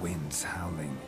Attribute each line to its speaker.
Speaker 1: winds howling.